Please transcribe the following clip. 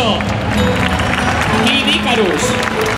Paso y Dícarus.